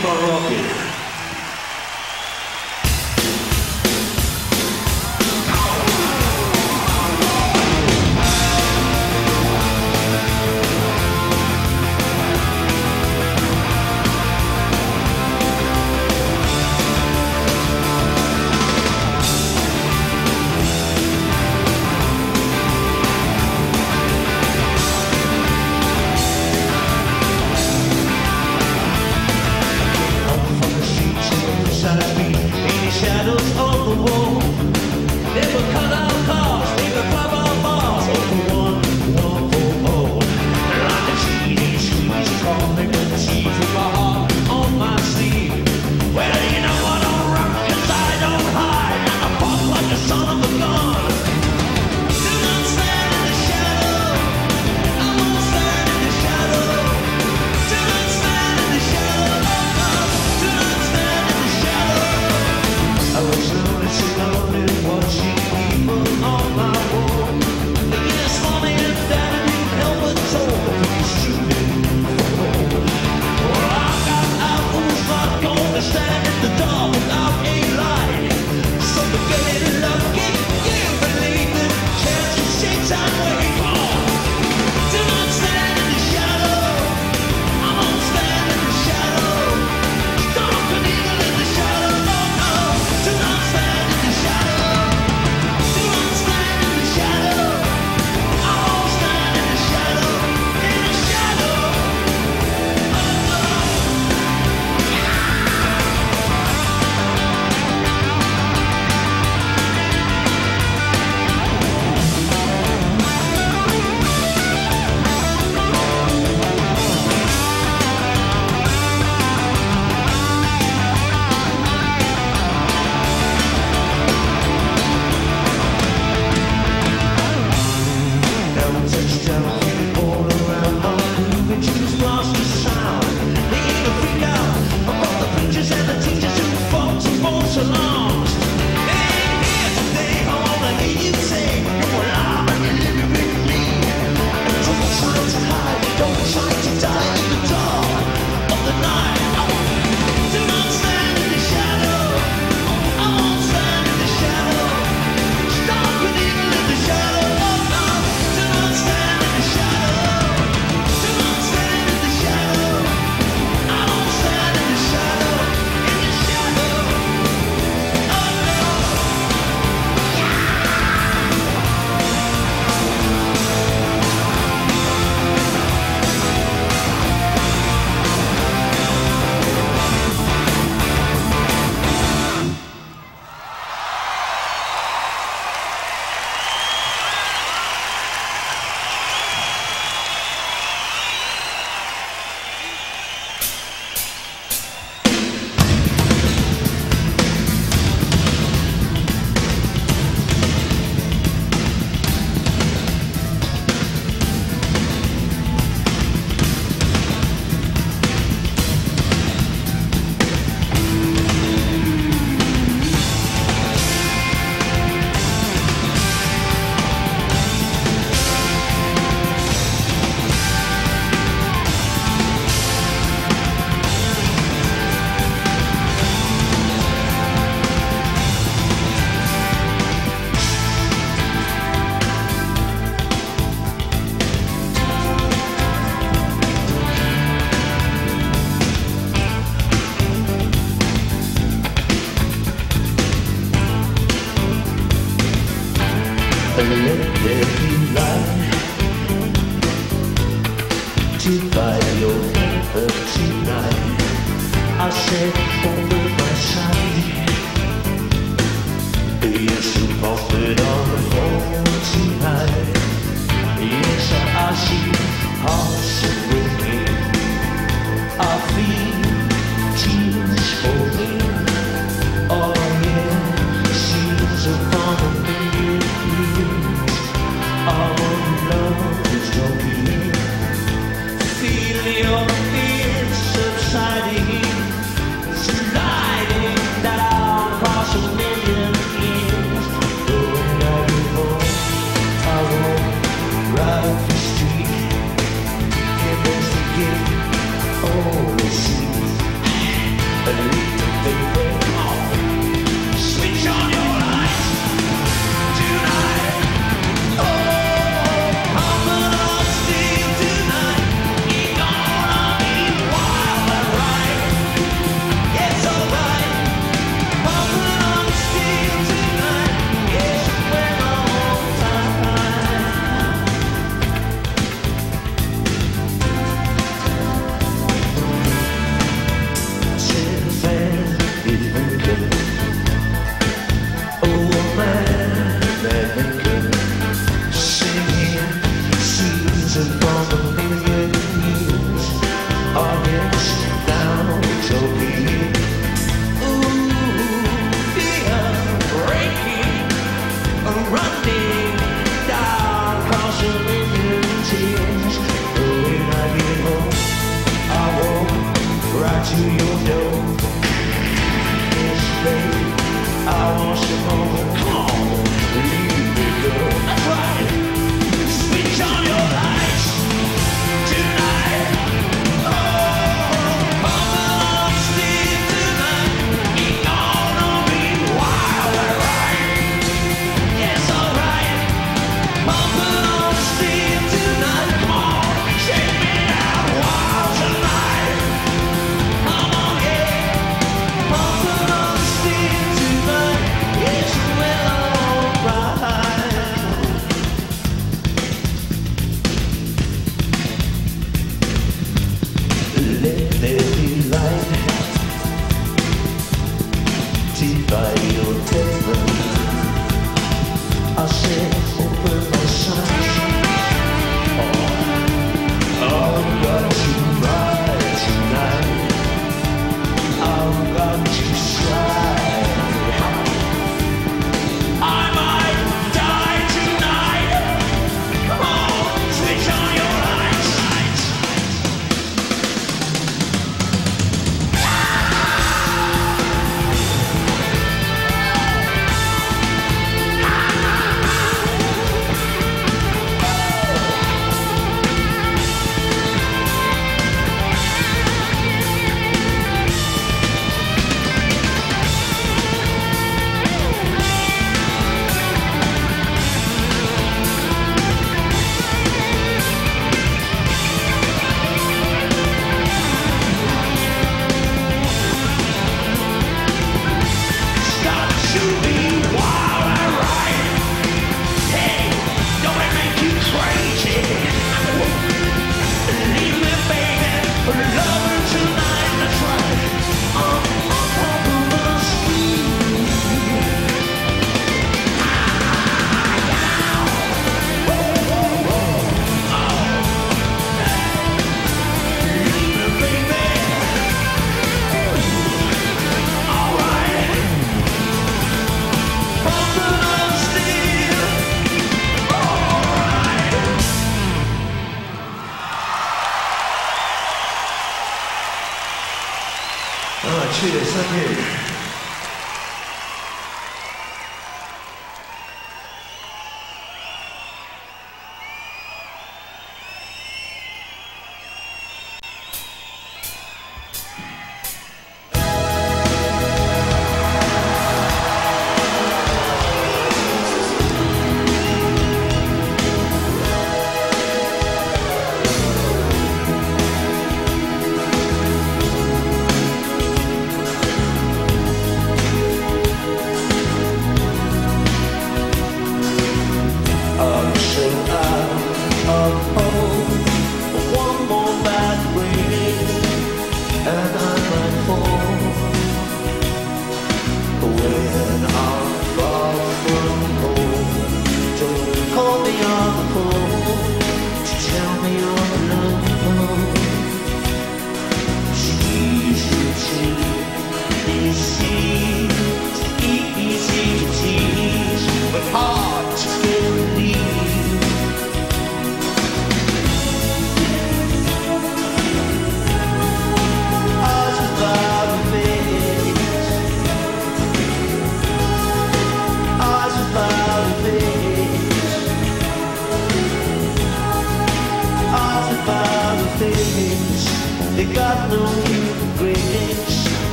stick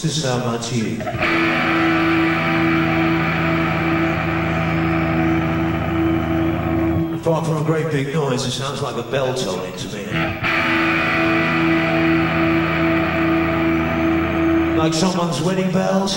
This is our much you. From a great big noise, it sounds like a bell tolling to me. Like someone's wedding bells.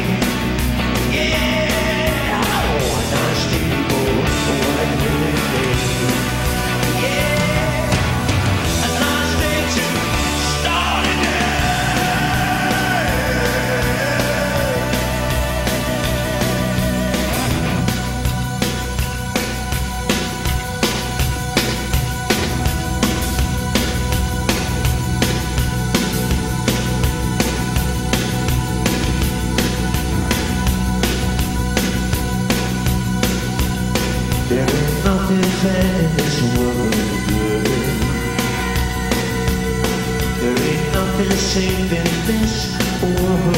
saved in this world.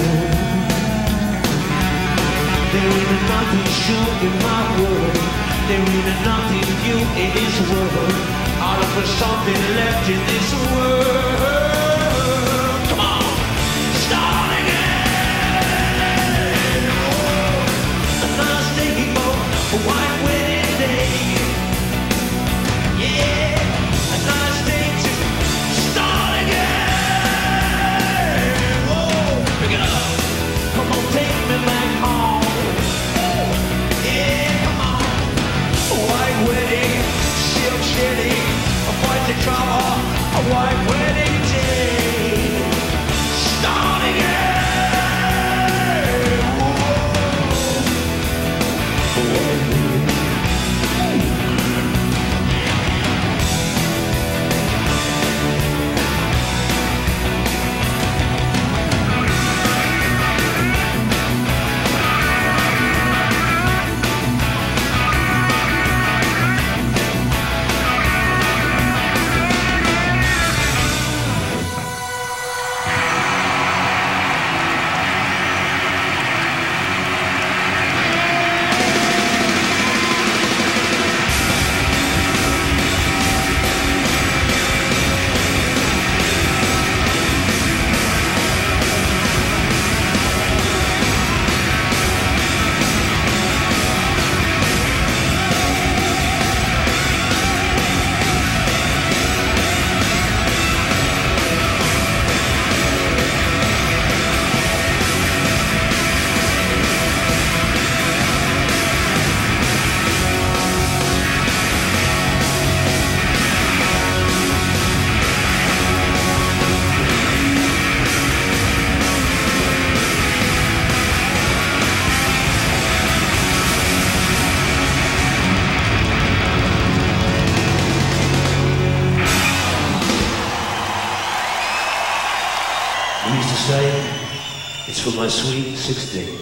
There ain't nothing sure in my world. There ain't nothing new in this world. All of us something left in this world. Why? 16.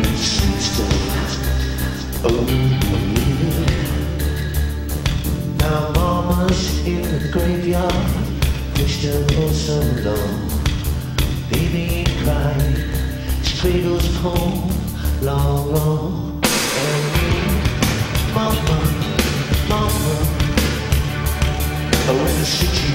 ocean. Now mama's in the graveyard, Baby cried, cradles cold, long, mama, mama, oh, in the.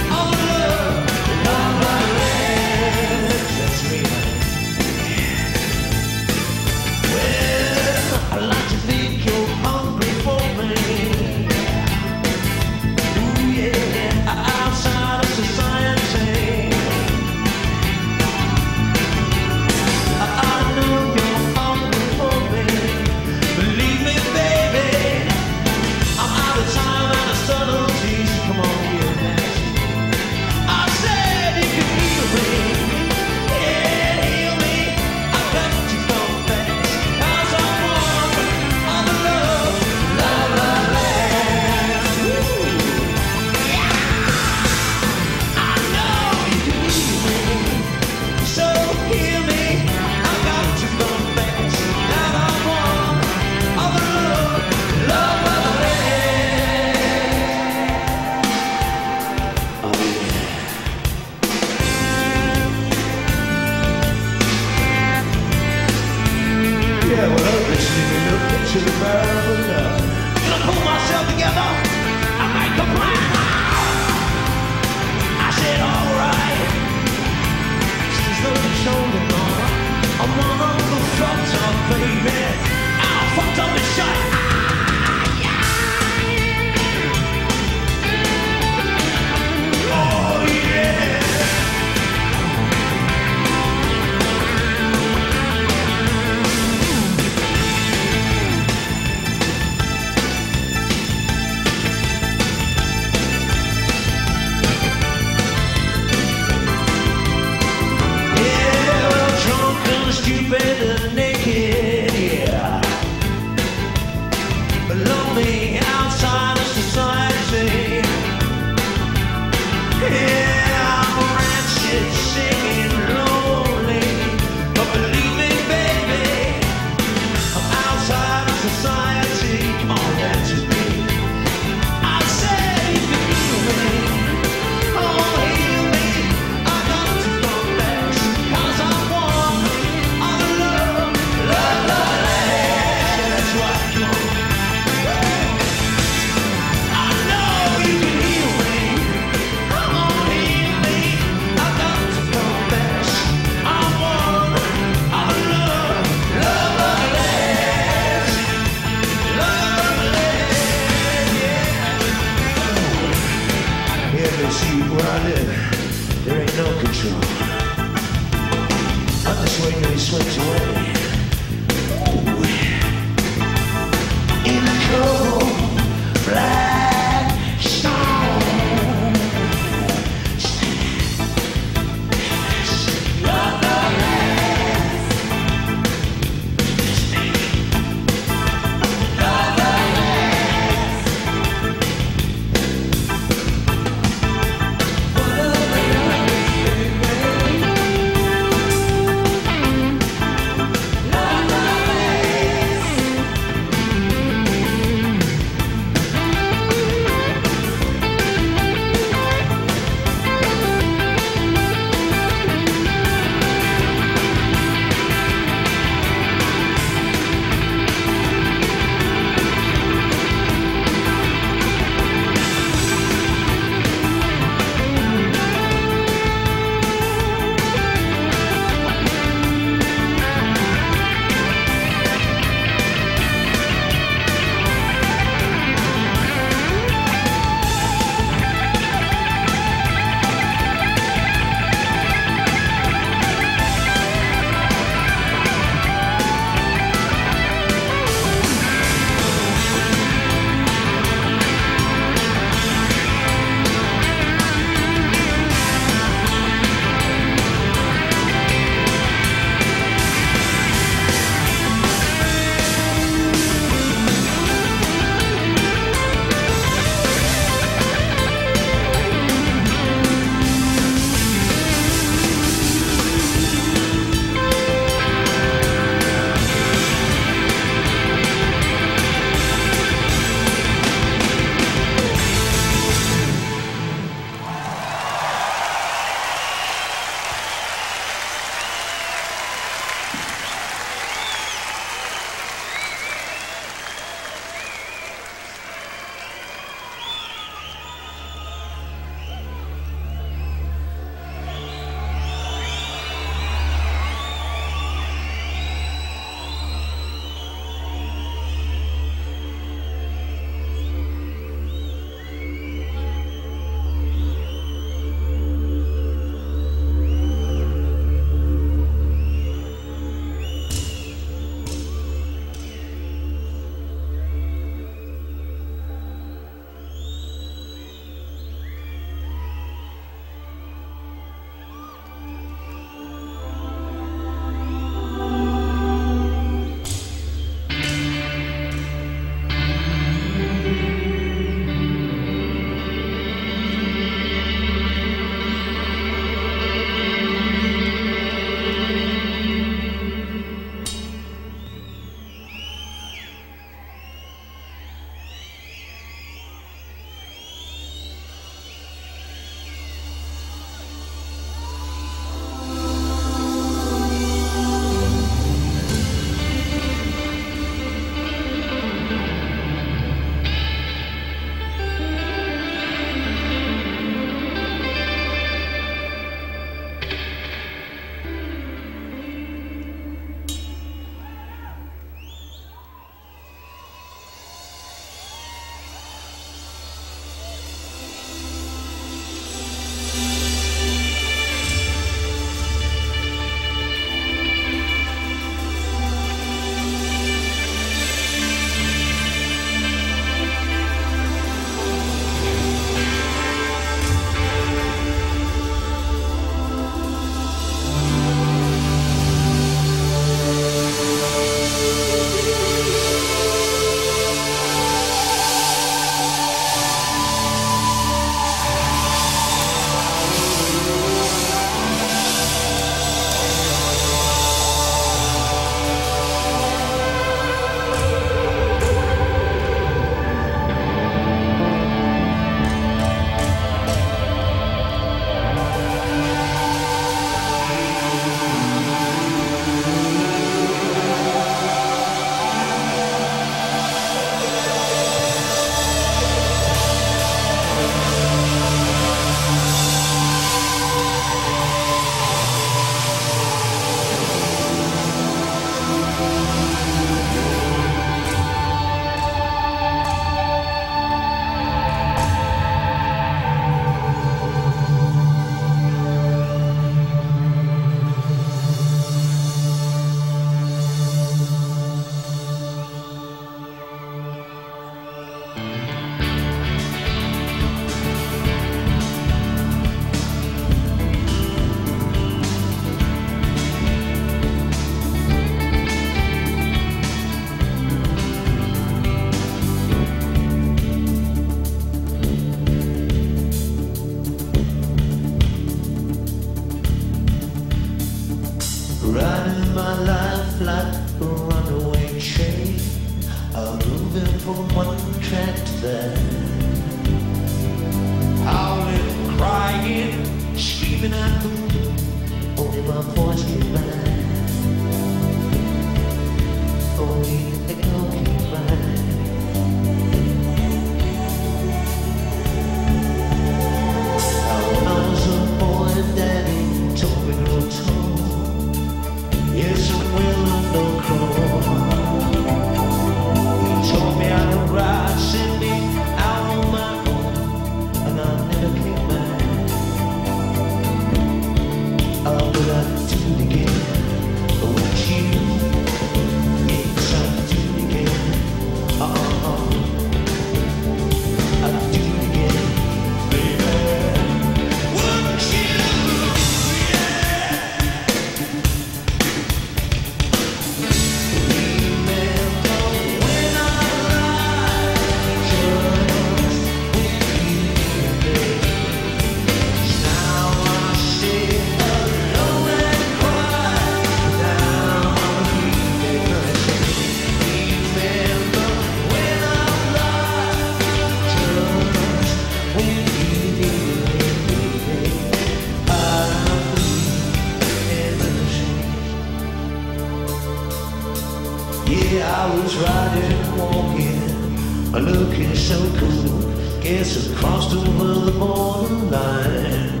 was riding, walking, looking so cool. Guess I crossed over the borderline.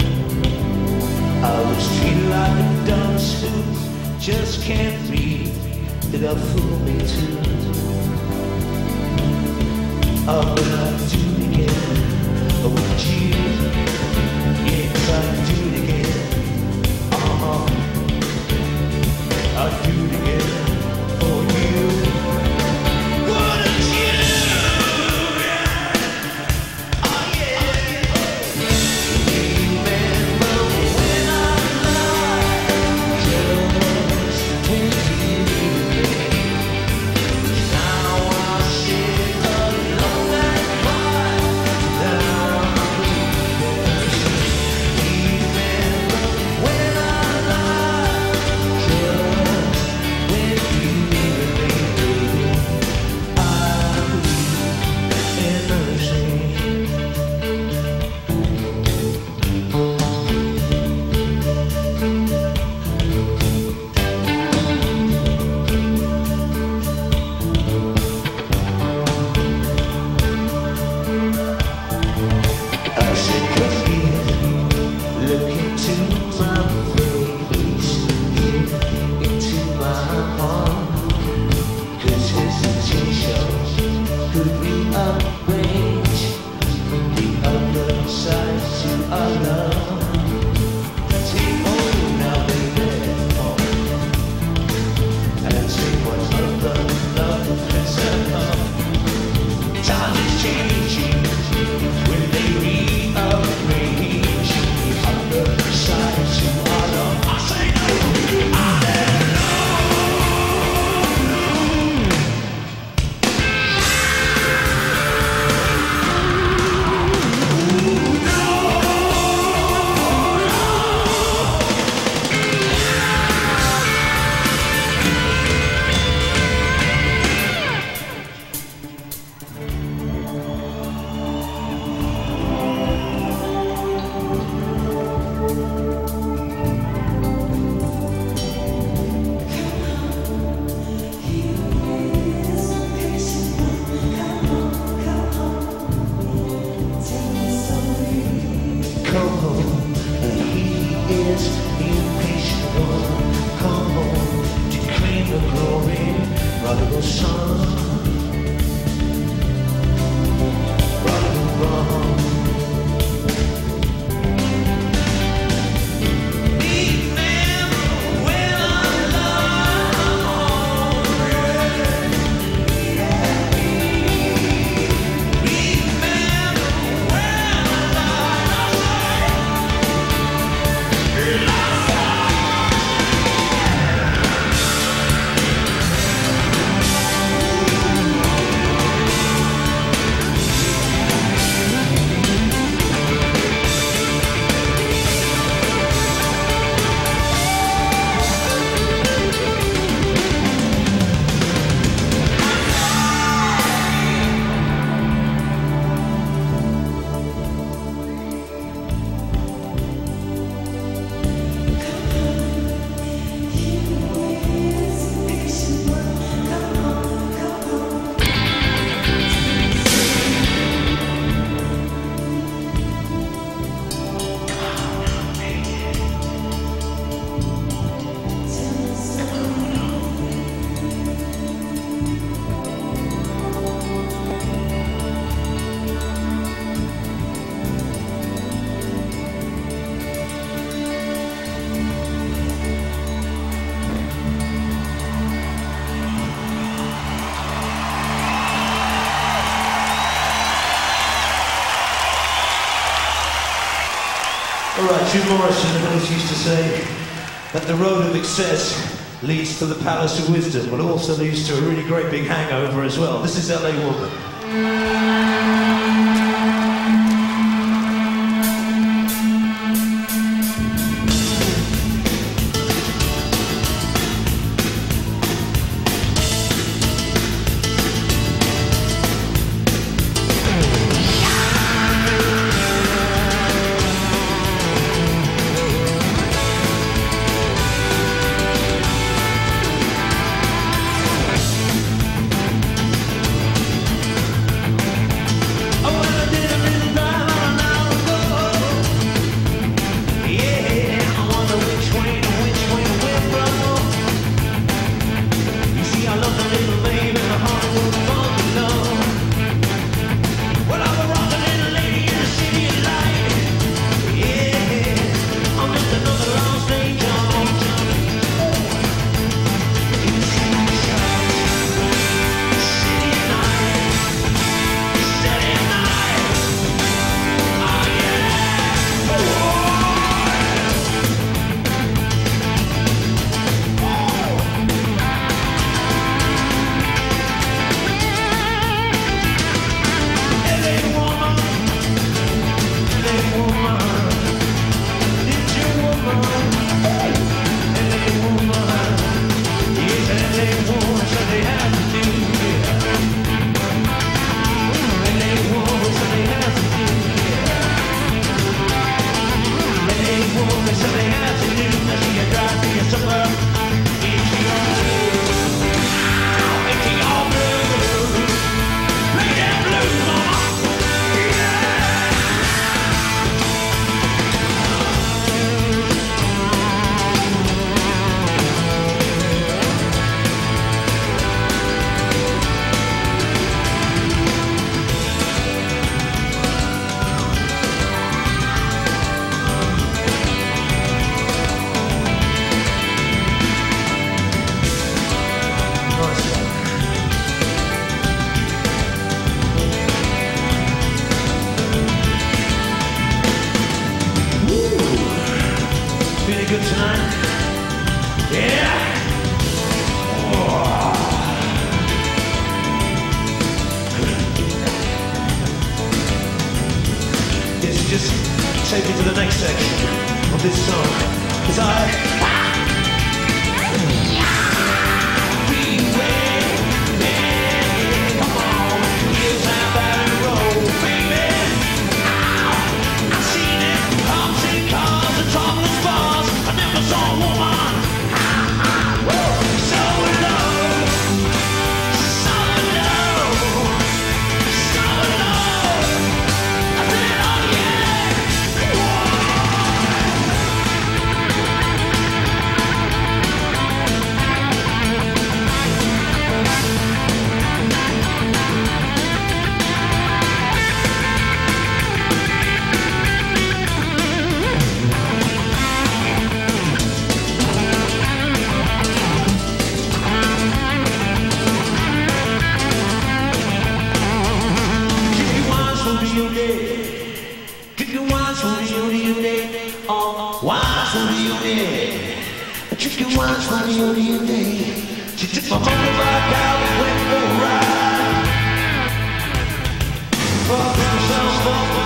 I was treated like a dunce who just can't breathe. Did I fool me too? Oh, will I do it again? Oh, would you? Yes, I'd do it again. Uh-huh. I'd do it again. Jim Morrison of always used to say that the road of excess leads to the palace of wisdom, but also leads to a really great big hangover as well. This is LA Woman. Oh.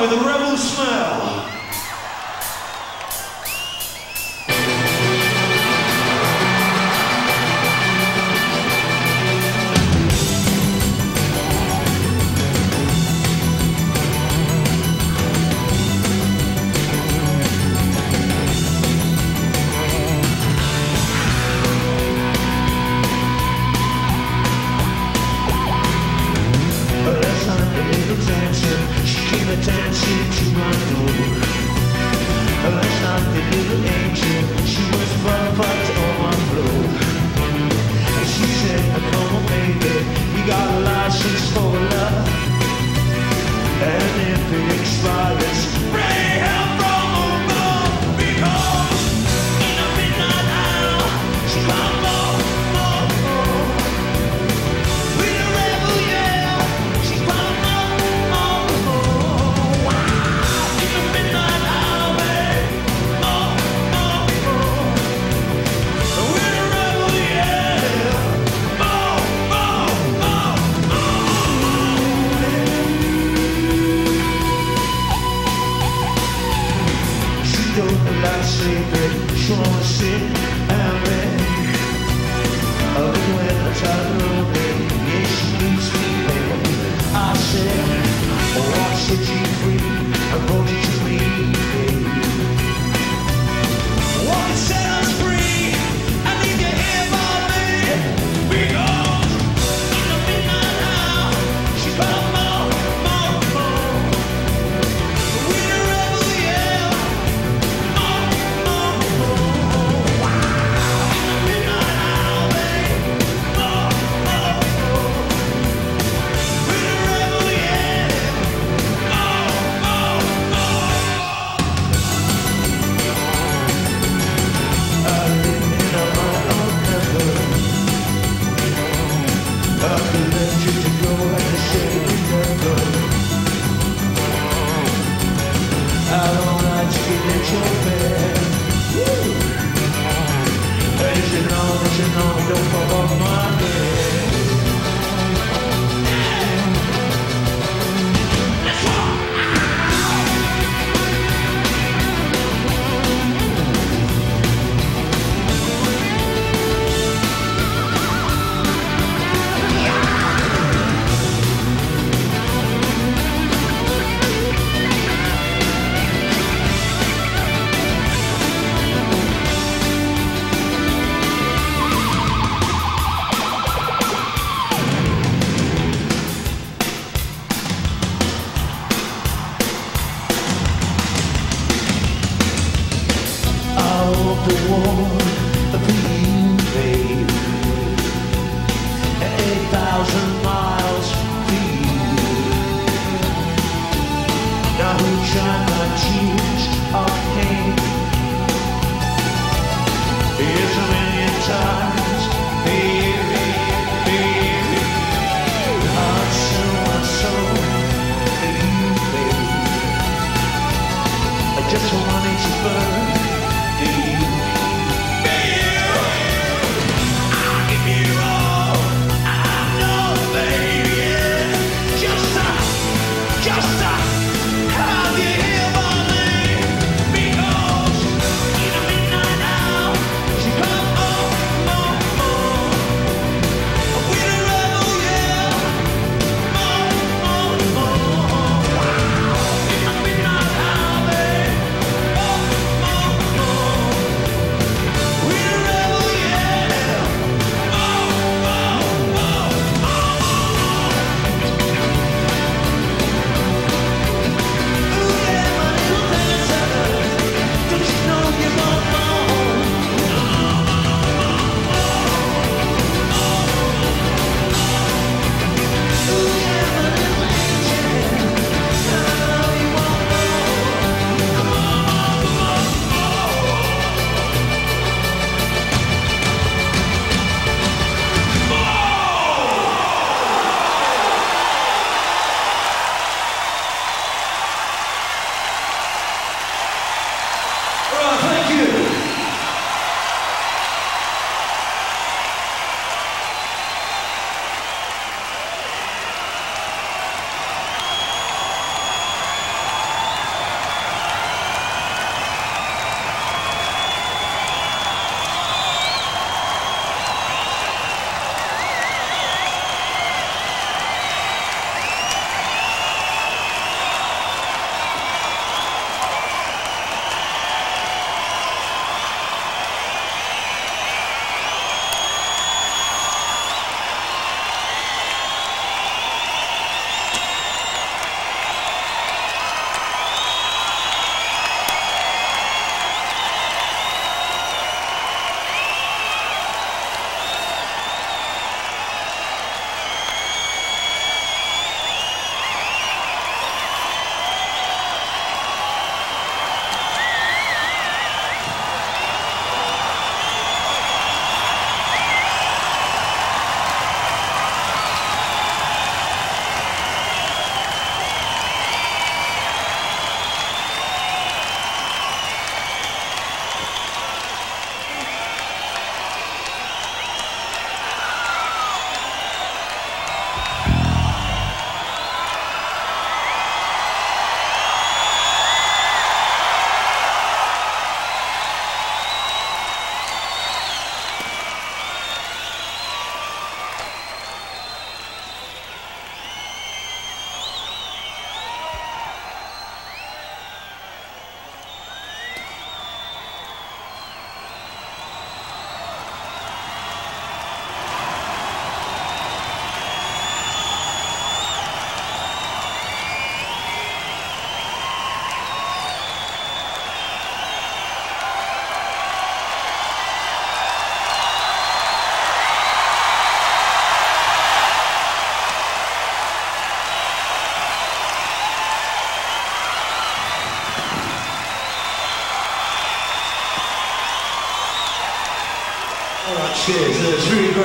With a rebel yell.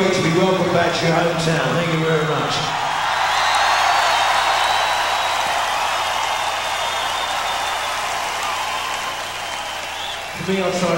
you to be welcome back to your hometown. Thank you very much. For me, I'll try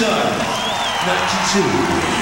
Jackson, 92.